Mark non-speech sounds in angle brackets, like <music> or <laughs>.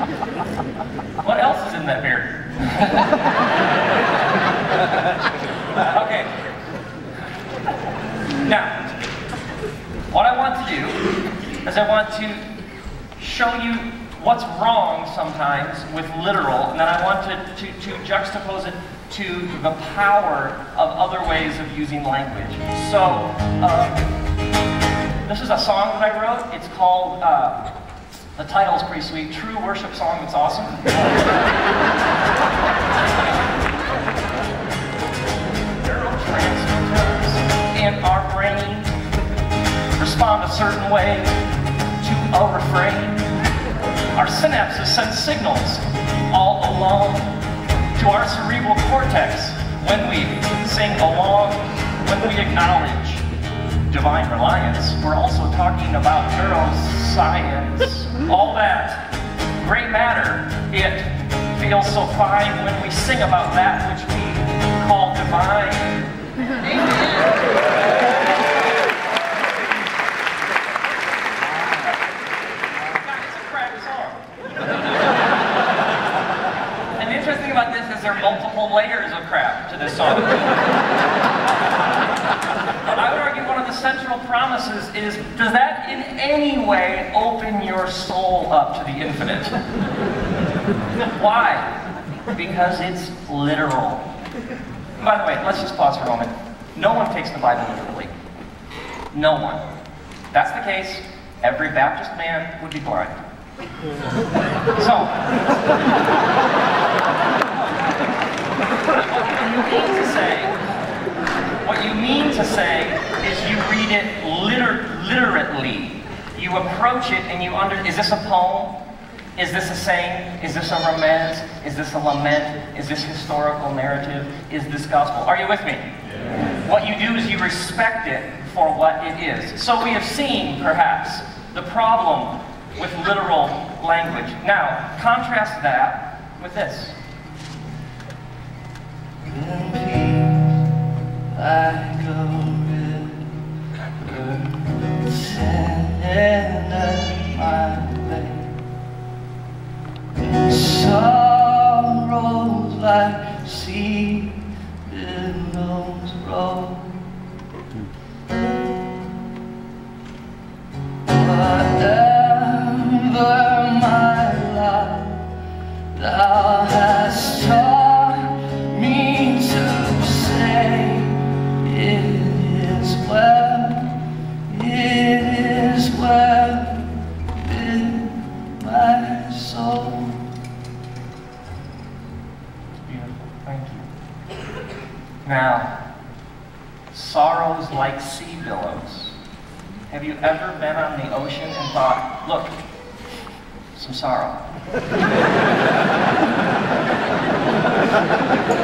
<laughs> What else is in that beer? <laughs> okay. Now, what I want to do is I want to show you what's wrong sometimes with literal, and then I want to, to, to juxtapose it to the power of other ways of using language. So, uh, this is a song that I wrote. It's called, uh, the title's pretty sweet, True Worship Song That's Awesome. Neurotransmitters in our brain respond a certain way to a refrain. Our synapses send signals all along to our cerebral cortex when we sing along, when we acknowledge divine reliance. We're also talking about neuroscience, <laughs> all that great matter. It feels so fine when we sing about that which we call divine. Amen. It's a crap song. And the interesting about this is there are multiple layers of crap to this song. <laughs> But I would argue one of the is, does that in any way open your soul up to the infinite? <laughs> Why? Because it's literal. By the way, let's just pause for a moment. No one takes the Bible literally. No one. If that's the case, every Baptist man would be blind. <laughs> So, <laughs> what you mean to say, what you mean to say is you read it liter literally. You approach it and you under, is this a poem? Is this a saying? Is this a romance? Is this a lament? Is this historical narrative? Is this gospel? Are you with me? What you do is you respect it for what it is. So we have seen, perhaps, the problem with literal language. Now, contrast that with this. Mm-hmm. Now, sorrows like sea billows. Have you ever been on the ocean and thought, look, some sorrow? <laughs>